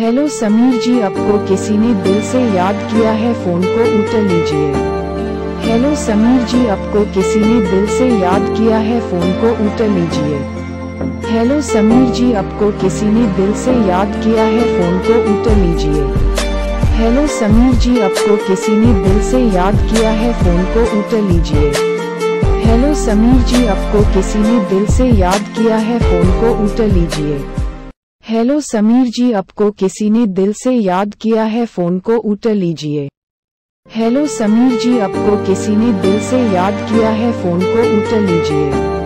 Hello Sameer जी आपको किसी ने दिल से याद किया है, फ़ोन को उठा लीजिए। हेलो समीर जी आपको किसी ने दिल से याद किया है, फ़ोन को उठा लीजिए। हेलो समीर जी आपको किसी ने दिल से याद किया है, फ़ोन को उठा लीजिए। हेलो समीर जी आपको किसी ने दिल से याद किया है, फ़ोन को उठा लीजिए। हेलो समीर जी आपको किसी ने दिल से याद किया है, फ़ोन को उठा लीजिए। हेलो समीर जी, आपको किसी ने दिल से याद किया है, फ़ोन को उठा लीजिए। हेलो समीर जी, आपको किसी ने दिल से याद किया है, फ़ोन को उठा लीजिए।